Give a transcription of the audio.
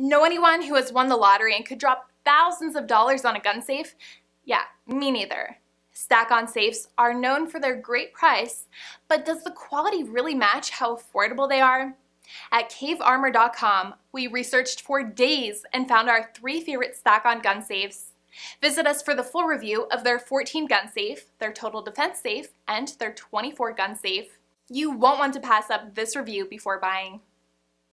Know anyone who has won the lottery and could drop thousands of dollars on a gun safe? Yeah, me neither. Stack-on safes are known for their great price, but does the quality really match how affordable they are? At cavearmor.com, we researched for days and found our three favorite stack-on gun safes. Visit us for the full review of their 14 gun safe, their total defense safe, and their 24 gun safe. You won't want to pass up this review before buying.